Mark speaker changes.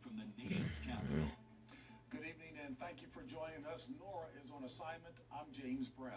Speaker 1: from the nation's capital.
Speaker 2: Good evening and thank you for joining us. Nora is on assignment. I'm James Brown.